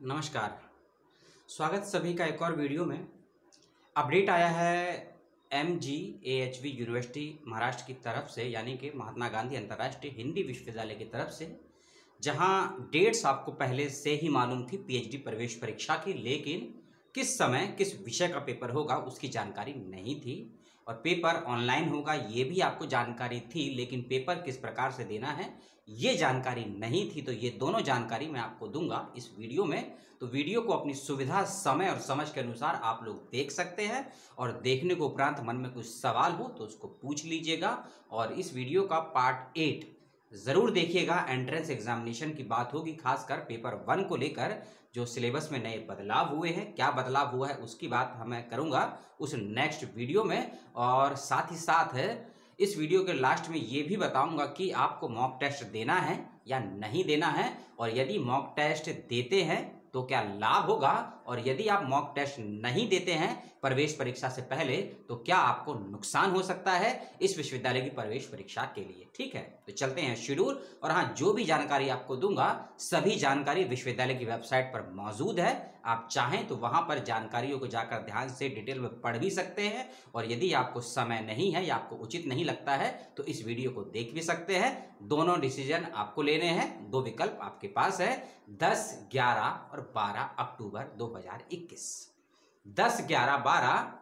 नमस्कार। स्वागत सभी का एक और वीडियो में। अपडेट आया है M G A H V University Maharashtra की तरफ़ से, यानी कि महात्मा गांधी अंतर्राष्ट्रीय हिंदी विश्वविद्यालय की तरफ़ से, जहाँ डेट्स आपको पहले से ही मालूम थी पीएचडी प्रवेश परीक्षा की, लेकिन किस समय, किस विषय का पेपर होगा उसकी जानकारी नहीं थी। और पेपर ऑनलाइन होगा, ये भी आपको जानकारी थी, लेकिन पेपर किस प्रकार से देना है, ये जानकारी नहीं थी तो ये दोनों जानकारी मैं आपको दूँगा इस वीडियो में। तो वीडियो को अपनी सुविधा, समय और समझ के अनुसार आप लोग देख सकते हैं, और देखने के उपरांत मन में कुछ सवाल हो तो उसको पूछ लीजिएगा, और इस वीडियो का पार्ट एट ज़रूर देखिएगा एंट्रेंस एग्जामिनेशन की बात होगी, खासकर पेपर वन को लेकर, जो सिलेबस में नए बदलाव हुए हैं, क्या बदलाव हुआ है, उसकी बात मैं करूँगा उस नेक्स्ट वीडियो में। और साथ ही साथ है इस वीडियो के लास्ट में ये भी बताऊँगा कि आपको मॉक टेस्ट देना है या नहीं देना है, और यदि मॉक टेस्ट देते हैं तो क्या लाभ होगा और यदि आप मॉक टेस्ट नहीं देते हैं प्रवेश परीक्षा से पहले तो क्या आपको नुकसान हो सकता है इस विश्वविद्यालय की प्रवेश परीक्षा के लिए? ठीक है? तो चलते हैं शेड्यूल और हाँ जो भी जानकारी आपको दूँगा, सभी जानकारी विश्वविद्यालय की वेबसाइट पर मौजूद है। आप चाहें तो वहाँ पर जानकारियों को जाकर ध्यान से डिटेल में पढ़ भी सकते हैं। और यदि आपको समय नहीं है या आपको उचित नहीं लगता है तो इस वीडियो को देख भी सकते हैं। दोनों डिसीज़न आपको लेने हैं। दो विकल्प आपके पास है। दस, ग्यारह और बारह अक्टूबर दो हज़ार इक्कीस। दस, ग्यारह, बारह,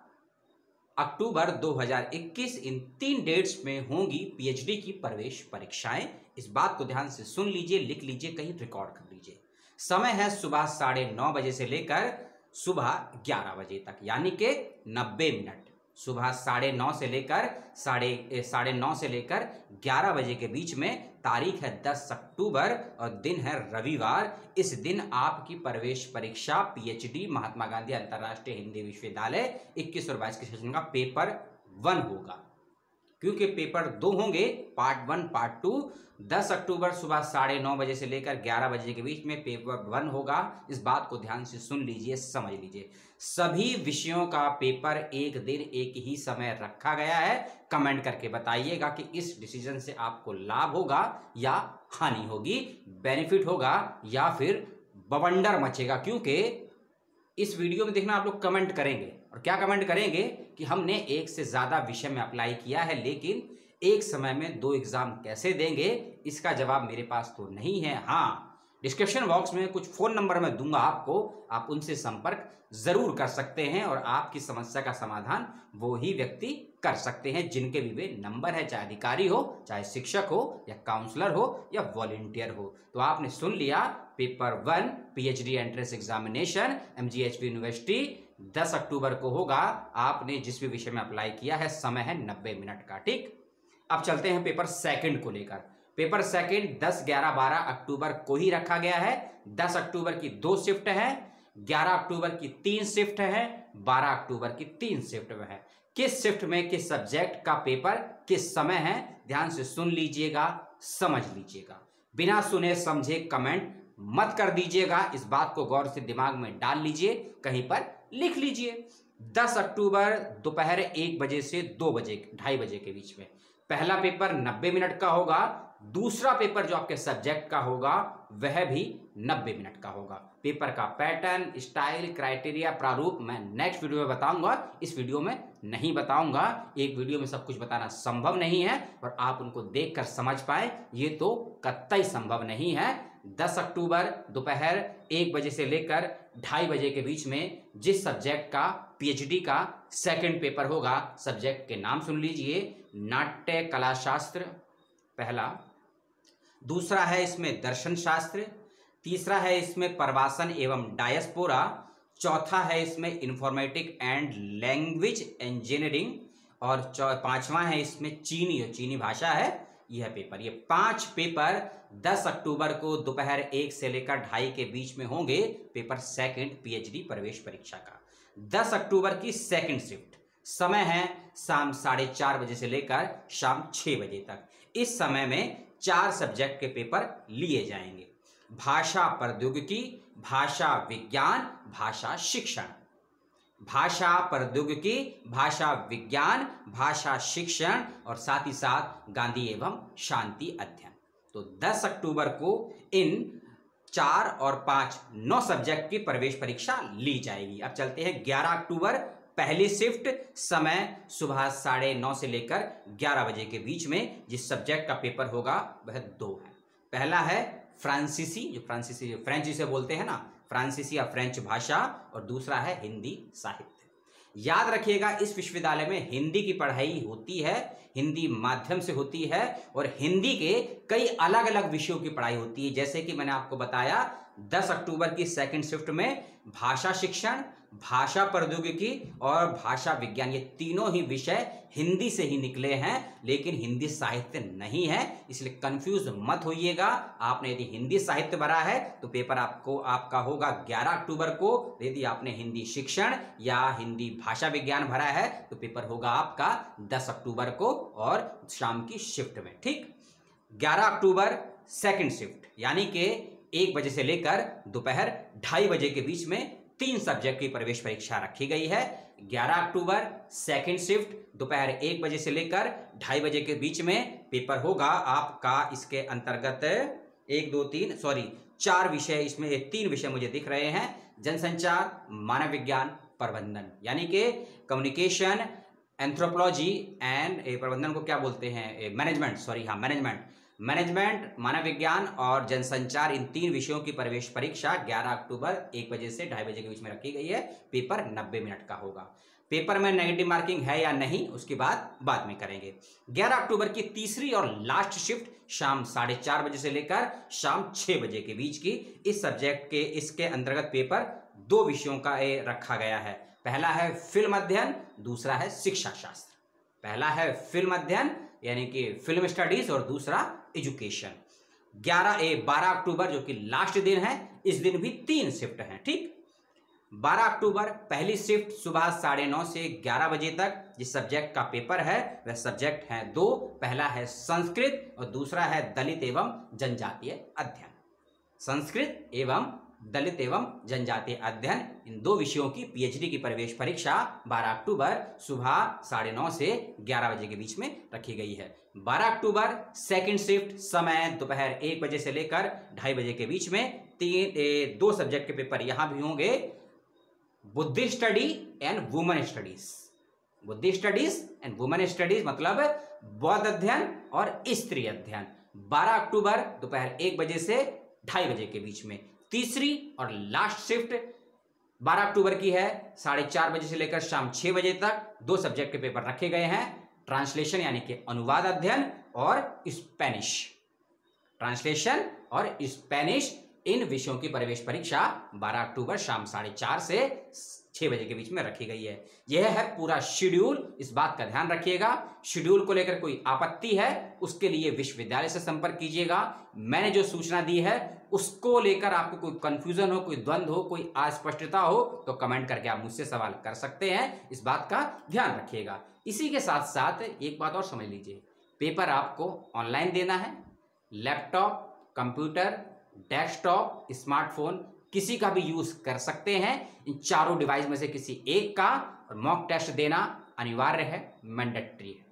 अक्टूबर 2021 इन तीन डेट्स में होंगी पीएचडी की प्रवेश परीक्षाएँ। इस बात को ध्यान से सुन लीजिए, लिख लीजिए, कहीं रिकॉर्ड कर लीजिए। समय है सुबह साढ़े नौ बजे से लेकर सुबह ग्यारह बजे तक, यानी कि नब्बे मिनट। सुबह साढ़े नौ से लेकर साढ़े साढ़े नौ से लेकर ग्यारह बजे के बीच में तारीख है दस अक्टूबर और दिन है रविवार। इस दिन आपकी प्रवेश परीक्षा पीएचडी महात्मा गांधी अंतर्राष्ट्रीय हिंदी विश्वविद्यालय इक्कीस और बाईस के सेशन का पेपर वन होगा। क्योंकि पेपर दो होंगे पार्ट वन पार्ट टू दस अक्टूबर सुबह साढ़े नौ बजे से लेकर ग्यारह बजे के बीच में पेपर वन होगा। इस बात को ध्यान से सुन लीजिए, समझ लीजिए। सभी विषयों का पेपर एक दिन एक ही समय रखा गया है। कमेंट करके बताइएगा कि इस डिसीज़न से आपको लाभ होगा या हानि होगी बेनिफिट होगा या फिर बवंडर मचेगा। क्योंकि इस वीडियो में देखना आप लोग कमेंट करेंगे। और क्या कमेंट करेंगे कि हमने एक से ज़्यादा विषय में अप्लाई किया है, लेकिन एक समय में दो एग्ज़ाम कैसे देंगे? इसका जवाब मेरे पास तो नहीं है। हाँ डिस्क्रिप्शन बॉक्स में कुछ फ़ोन नंबर मैं दूँगा आपको। आप उनसे संपर्क ज़रूर कर सकते हैं और आपकी समस्या का समाधान वो ही व्यक्ति कर सकते हैं, जिनके भी वे नंबर है, चाहे अधिकारी हो, चाहे शिक्षक हो, या काउंसलर हो, या वॉलेंटियर हो। तो आपने सुन लिया paper one PhD entrance examination MGHP University 10 अक्टूबर को होगा। आपने जिस भी विषय में अप्लाई किया है समय है नब्बे मिनट का ठीक? अब चलते हैं पेपर सेकंड को लेकर। पेपर सेकंड 10, 11, 12 अक्टूबर को ही रखा गया है। 10 अक्टूबर की दो शिफ्ट है 11 अक्टूबर की तीन शिफ्ट है 12 अक्टूबर की तीन शिफ्ट में है। किस शिफ्ट में किस सब्जेक्ट का पेपर किस समय है ध्यान से सुन लीजिएगा समझ लीजिएगा। बिना सुने समझे कमेंट मत कर दीजिएगा, इस बात को गौर से दिमाग में डाल लीजिए, कहीं पर लिख लीजिए। 10 अक्टूबर दोपहर एक बजे से दो बजे, ढाई बजे के बीच में। पहला पेपर 90 मिनट का होगा दूसरा पेपर जो आपके सब्जेक्ट का होगा, वह भी 90 मिनट का होगा। पेपर का पैटर्न स्टाइल क्राइटेरिया प्रारूप मैं नेक्स्ट वीडियो में बताऊँगा। इस वीडियो में नहीं बताऊँगा। एक वीडियो में सब कुछ बताना संभव नहीं है और आप उनको देखकर समझ पाए, ये तो कतई संभव नहीं है। 10 अक्टूबर दोपहर एक बजे से लेकर ढाई बजे के बीच में जिस सब्जेक्ट का पीएचडी का सेकंड पेपर होगा सब्जेक्ट के नाम सुन लीजिए। नाट्य कला शास्त्र पहला दूसरा है इसमें दर्शन शास्त्र, तीसरा है इसमें प्रवासन एवं डायस्पोरा, चौथा है इसमें इंफॉर्मेटिक एंड लैंग्वेज इंजीनियरिंग और पांचवा है इसमें चीनी चीनी भाषा है यह पेपर ये पाँच पेपर 10 अक्टूबर को दोपहर एक से लेकर ढाई के बीच में होंगे पेपर सेकंड पीएचडी प्रवेश परीक्षा का। 10 अक्टूबर की सेकंड शिफ्ट समय है शाम साढ़े चार बजे से लेकर शाम छह बजे तक। इस समय में चार सब्जेक्ट के पेपर लिए जाएँगे। भाषा प्रौद्योगिकी, भाषा विज्ञान, भाषा शिक्षण। भाषा प्रौद्योगिकी, भाषा विज्ञान, भाषा शिक्षण और साथ ही साथ गांधी एवं शांति अध्ययन। तो 10 अक्टूबर को इन चार और पाँच नौ सब्जेक्ट की प्रवेश परीक्षा ली जाएगी। अब चलते हैं ग्यारह अक्टूबर पहली शिफ्ट समय सुबह साढ़े नौ से लेकर ग्यारह बजे के बीच में जिस सब्जेक्ट का पेपर होगा, वह दो है। पहला है फ्रांसीसी, जो फ्रांसीसी, फ्रेंच जिसे बोलते हैं ना, फ्रांसीसी या फ्रेंच भाषा, और दूसरा है हिंदी साहित्य। याद रखिएगा, इस विश्वविद्यालय में हिंदी की पढ़ाई होती है हिंदी माध्यम से होती है और हिंदी के कई अलग अलग विषयों की पढ़ाई होती है। जैसे कि मैंने आपको बताया 10 अक्टूबर की सेकंड शिफ्ट में भाषा शिक्षण, भाषा प्रौद्योगिकी और भाषा विज्ञान, ये तीनों ही विषय हिंदी से ही निकले हैं, लेकिन हिंदी साहित्य नहीं है, इसलिए कंफ्यूज मत होइएगा। आपने यदि हिंदी साहित्य भरा है तो पेपर आपको, आपका होगा 11 अक्टूबर को। यदि आपने हिंदी शिक्षण या हिंदी भाषा विज्ञान भरा है तो पेपर होगा आपका 10 अक्टूबर को। और शाम की शिफ्ट में, ठीक? 11 अक्टूबर सेकंड शिफ्ट यानी कि एक बजे से लेकर दोपहर ढाई बजे के बीच में तीन सब्जेक्ट की प्रवेश परीक्षा रखी गई है। 11 अक्टूबर सेकंड शिफ्ट दोपहर एक बजे से लेकर ढाई बजे के बीच में पेपर होगा आपका इसके अंतर्गत एक, दो, तीन सॉरी चार विषय इसमें तीन विषय मुझे दिख रहे हैं। जनसंचार, मानव विज्ञान, प्रबंधन, यानी कि कम्युनिकेशन एंथ्रोपोलॉजी एंड प्रबंधन को क्या बोलते हैं? मैनेजमेंट सॉरी हाँ मैनेजमेंट मैनेजमेंट मानव विज्ञान और जनसंचार, इन तीन विषयों की प्रवेश परीक्षा 11 अक्टूबर एक बजे से ढाई बजे के बीच में रखी गई है। पेपर 90 मिनट का होगा। पेपर में नेगेटिव मार्किंग है या नहीं, उसकी बात बाद में करेंगे। 11 अक्टूबर की तीसरी और लास्ट शिफ्ट शाम साढ़े चार बजे से लेकर शाम छह बजे के बीच की इस सब्जेक्ट के, इसके अंतर्गत पेपर दो विषयों का रखा गया है। पहला है फ़िल्म अध्ययन, दूसरा है शिक्षा शास्त्र पहला है फ़िल्म अध्ययन, यानी कि फ़िल्म स्टडीज़ और दूसरा एजुकेशन। 11 ए 12 अक्टूबर, जो कि लास्ट दिन है, इस दिन भी तीन शिफ्ट हैं, ठीक? 12 अक्टूबर, पहली शिफ्ट सुबह साढ़े नौ से 11 बजे तक, जिस सब्जेक्ट का पेपर है, वह सब्जेक्ट है दो, पहला है संस्कृत और दूसरा है दलित एवं जनजातीय अध्ययन। संस्कृत एवं दलित एवं जनजातीय अध्ययन। इन दो विषयों की पीएचडी की प्रवेश परीक्षा 12 अक्टूबर सुबह साढ़े नौ से 11 बजे के बीच में रखी गई है। 12 अक्टूबर सेकंड शिफ्ट समय दोपहर एक बजे से लेकर ढाई बजे के बीच में तीन ए, दो सब्जेक्ट के पेपर यहाँ भी होंगे। बुद्धि स्टडी एंड वुमेन स्टडीज़ बुद्धि स्टडीज़ एंड वुमेन स्टडीज़ मतलब बौद्ध अध्ययन और स्त्री अध्ययन। 12 अक्टूबर दोपहर एक बजे से ढाई बजे के बीच में तीसरी और लास्ट शिफ्ट 12 अक्टूबर की है, साढ़े चार बजे से लेकर शाम छह बजे तक दो सब्जेक्ट के पेपर रखे गए हैं ट्रांसलेशन यानी कि अनुवाद अध्ययन और स्पेनिश ट्रांसलेशन और स्पेनिश इन विषयों की प्रवेश परीक्षा 12 अक्टूबर शाम साढ़े चार से छह बजे के बीच में रखी गई है। यह है पूरा शेड्यूल इस बात का ध्यान रखिएगा। शेड्यूल को लेकर कोई आपत्ति है, उसके लिए विश्वविद्यालय से संपर्क कीजिएगा। मैंने जो सूचना दी है, उसको लेकर आपको कोई कंफ्यूजन हो, कोई द्वंद्व हो, कोई अस्पष्टता हो तो कमेंट करके आप मुझसे सवाल कर सकते हैं। इस बात का ध्यान रखिएगा। इसी के साथ साथ एक बात और समझ लीजिए। पेपर आपको ऑनलाइन देना है। लैपटॉप कंप्यूटर डेस्कटॉप स्मार्टफ़ोन किसी का भी यूज़ कर सकते हैं। इन चारों डिवाइस में से किसी एक का और मॉक टेस्ट देना अनिवार्य है मैंडेटरी है।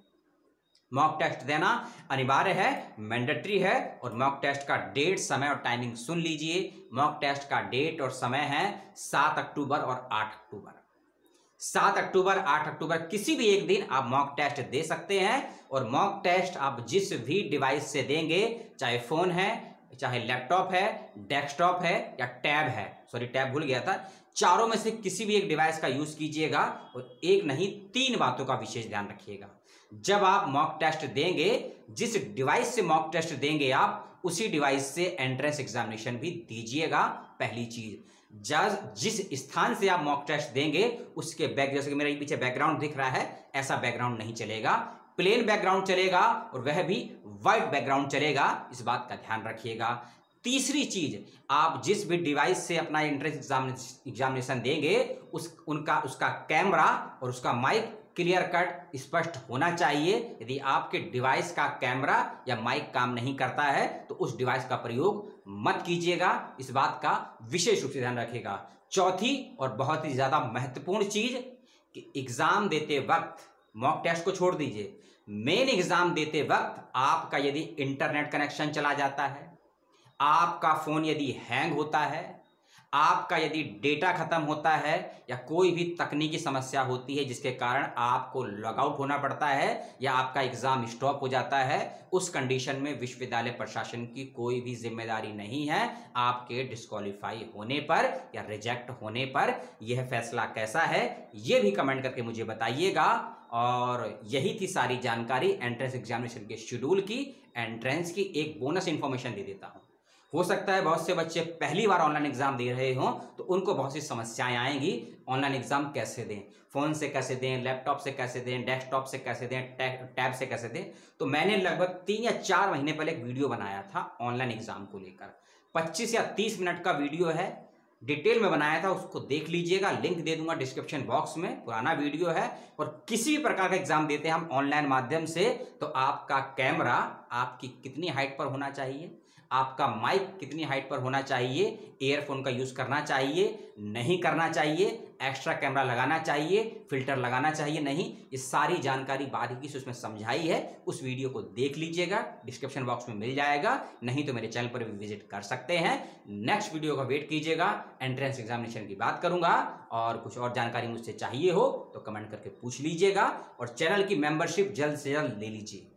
मॉक टेस्ट देना अनिवार्य है मैंडेटरी है और मॉक टेस्ट का डेट समय और टाइमिंग सुन लीजिए। मॉक टेस्ट का डेट और समय है सात अक्टूबर और आठ अक्टूबर। सात अक्टूबर, आठ अक्टूबर किसी भी एक दिन आप मॉक टेस्ट दे सकते हैं और मॉक टेस्ट आप जिस भी डिवाइस से देंगे, चाहे फ़ोन है चाहे लैपटॉप है डेस्कटॉप है या टैब है सॉरी टैब भूल गया था, चारों में से किसी भी एक डिवाइस का यूज़ कीजिएगा और एक नहीं, तीन बातों का विशेष ध्यान रखिएगा। जब आप मॉक टेस्ट देंगे, जिस डिवाइस से मॉक टेस्ट देंगे आप, उसी डिवाइस से एंट्रेंस एग्जामिनेशन भी दीजिएगा, पहली चीज़। जिस स्थान से आप मॉक टेस्ट देंगे, उसके बैक जैसे कि मेरे पीछे बैकग्राउंड दिख रहा है, ऐसा बैकग्राउंड नहीं चलेगा। प्लेन बैकग्राउंड चलेगा और वह भी व्हाइट बैकग्राउंड चलेगा। इस बात का ध्यान रखिएगा। तीसरी चीज़, आप जिस भी डिवाइस से अपना एंट्रेंस एग्जामिनेशन देंगे, उस उनका, उसका कैमरा और उसका माइक क्लियर कट स्पष्ट होना चाहिए। यदि आपके डिवाइस का कैमरा या माइक काम नहीं करता है तो उस डिवाइस का प्रयोग मत कीजिएगा। इस बात का विशेष रूप से ध्यान रखिएगा। चौथी और बहुत ही ज़्यादा महत्वपूर्ण चीज़ कि एग्ज़ाम देते वक्त मॉक टेस्ट को छोड़ दीजिए। मेन एग्ज़ाम देते वक्त आपका यदि इंटरनेट कनेक्शन चला जाता है, आपका फ़ोन यदि हैंग होता है आपका यदि डेटा खत्म होता है या कोई भी तकनीकी समस्या होती है जिसके कारण आपको लॉगआउट होना पड़ता है या आपका एग्ज़ाम स्टॉप हो जाता है, उस कंडीशन में विश्वविद्यालय प्रशासन की कोई भी ज़िम्मेदारी नहीं है आपके डिस्कालीफाई होने पर या रिजेक्ट होने पर। यह फैसला कैसा है ये भी कमेंट करके मुझे बताइएगा। और यही थी सारी जानकारी एंट्रेंस एग्जामिनेशन के शेड्यूल की। एंट्रेंस की एक बोनस इंफॉर्मेशन दे देता हूँ। हो सकता है बहुत से बच्चे पहली बार ऑनलाइन एग्ज़ाम दे रहे हों तो उनको बहुत सी समस्याएँ आएँगी। ऑनलाइन एग्ज़ाम कैसे दें? फ़ोन से कैसे दें? लैपटॉप से कैसे दें? डेस्कटॉप से कैसे दें? टैब से कैसे दें? तो मैंने लगभग तीन या चार महीने पहले एक वीडियो बनाया था ऑनलाइन एग्ज़ाम को लेकर। पच्चीस या तीस मिनट का वीडियो है। डिटेल में बनाया था, उसको देख लीजिएगा। लिंक दे दूँगा डिस्क्रिप्शन बॉक्स में। पुराना वीडियो है और किसी भी प्रकार का एग्ज़ाम देते हैं हम ऑनलाइन माध्यम से तो आपका कैमरा आपकी कितनी हाइट पर होना चाहिए, आपका माइक कितनी हाइट पर होना चाहिए एयरफोन का यूज़ करना चाहिए, नहीं करना चाहिए एक्स्ट्रा कैमरा लगाना चाहिए फ़िल्टर लगाना चाहिए, नहीं, ये सारी जानकारी बारीकी से उसमें समझाई है, उस वीडियो को देख लीजिएगा डिस्क्रिप्शन बॉक्स में मिल जाएगा, नहीं तो मेरे चैनल पर भी विज़िट कर सकते हैं। नेक्स्ट वीडियो का वेट कीजिएगा एंट्रेंस एग्जामिनेशन की बात करूँगा, और कुछ और जानकारी मुझसे चाहिए हो तो कमेंट करके पूछ लीजिएगा, और चैनल की मेंबरशिप जल्द से जल्द ले लीजिए।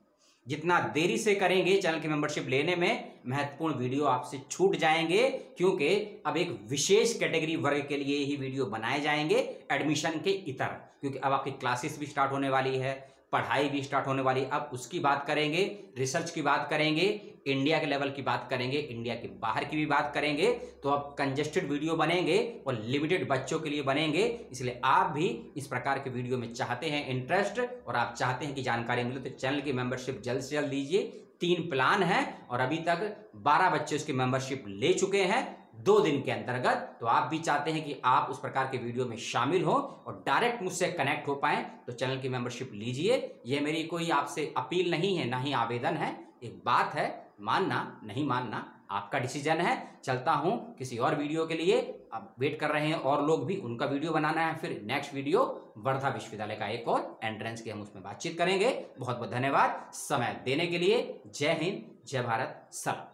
जितना देरी से करेंगे चैनल की मेंबरशिप लेने में, महत्वपूर्ण वीडियो आपसे छूट जाएँगे, क्योंकि अब एक विशेष कैटेगरी वर्ग के लिए ही वीडियो बनाए जाएँगे एडमिशन के इतर, क्योंकि अब आपकी क्लासेस भी स्टार्ट होने वाली है। पढ़ाई भी स्टार्ट होने वाली अब उसकी बात करेंगे रिसर्च की बात करेंगे इंडिया के लेवल की बात करेंगे इंडिया के बाहर की भी बात करेंगे तो अब कंजेस्टेड वीडियो बनेंगे और लिमिटेड बच्चों के लिए बनेंगे। इसलिए आप भी इस प्रकार के वीडियो में चाहते हैं इंटरेस्ट और आप चाहते हैं कि जानकारी मिले तो चैनल की मेंबरशिप जल्द से जल्द लीजिए तीन प्लान है और अभी तक बारह बच्चे उसकी मेंबरशिप ले चुके हैं। दो दिन के अंतर्गत तो आप भी चाहते हैं कि आप उस प्रकार के वीडियो में शामिल हो और डायरेक्ट मुझसे कनेक्ट हो पाए तो चैनल की मेंबरशिप लीजिए। ये मेरी कोई आपसे अपील नहीं है, ना ही आवेदन है। एक बात है, मानना नहीं मानना आपका डिसीज़न है। चलता हूँ किसी और वीडियो के लिए। अब वेट कर रहे हैं और लोग भी, उनका वीडियो बनाना है। फिर नेक्स्ट वीडियो, वर्धा विश्वविद्यालय का एक और एंट्रेंस की हम उसमें बातचीत करेंगे। बहुत बहुत धन्यवाद। समय देने के लिए जय हिंद, जय भारत सब